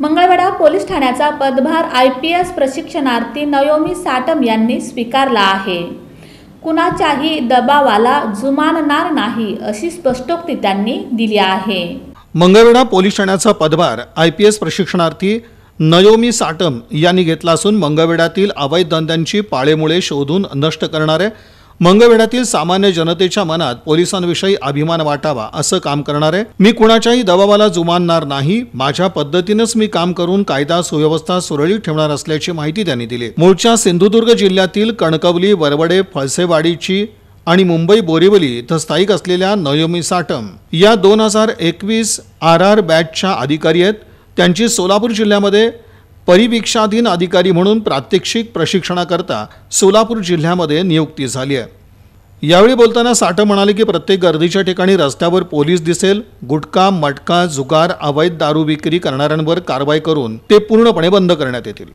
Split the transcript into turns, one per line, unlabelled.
Mangalvedha police ठाण्याचा पदभार I P S प्रशिक्षणार्थी नयोमी साटम यांनी स्वीकारला आहे. कुणाच्याही दबावाला जुमानणार नाही अशी स्पष्टोक्ती त्यांनी दिली आहे.
मंगळवेढा पोलीस ठाण्याचा पदभार आय पी एस प्रशिक्षणार्थी नयोमी साटम यांनी घेतला असून मंगळवेढ्यातील अवैध धंद्यांची पाळेमुळे शोधून नष्ट करणारे मंगळवेढ्यातील सामान्य जनतेच्या मनात पोलिसांविषयी अभिमान वाटावा असं काम करणारे मी कुणाच्याही दबावाला जुमानणार नाही माझ्या पद्धतीनंच मी काम करून कायदा सुव्यवस्था सुरळीत ठेवणार असल्याची माहिती त्यांनी दिली. मूळच्या सिंधुदुर्ग जिल्ह्यातील कणकवली वरवडे फळसेवाडीची आणि मुंबई बोरिवली इथं स्थायिक असलेल्या नयोमी साटम या दोन हजार एकवीस आर आर बॅचच्या अधिकारी आहेत. त्यांची सोलापूर जिल्ह्यामध्ये परिवीक्षाधीन अधिकारी म्हणून प्रात्यक्षिक प्रशिक्षणाकरता सोलापूर जिल्ह्यामध्ये नियुक्ती झाली आहे. यावेळी बोलताना साठं म्हणाले की प्रत्येक गर्दीच्या ठिकाणी रस्त्यावर पोलीस दिसेल गुटखा मटका जुगार अवैध दारू विक्री करणाऱ्यांवर कारवाई करून ते पूर्णपणे बंद करण्यात येतील.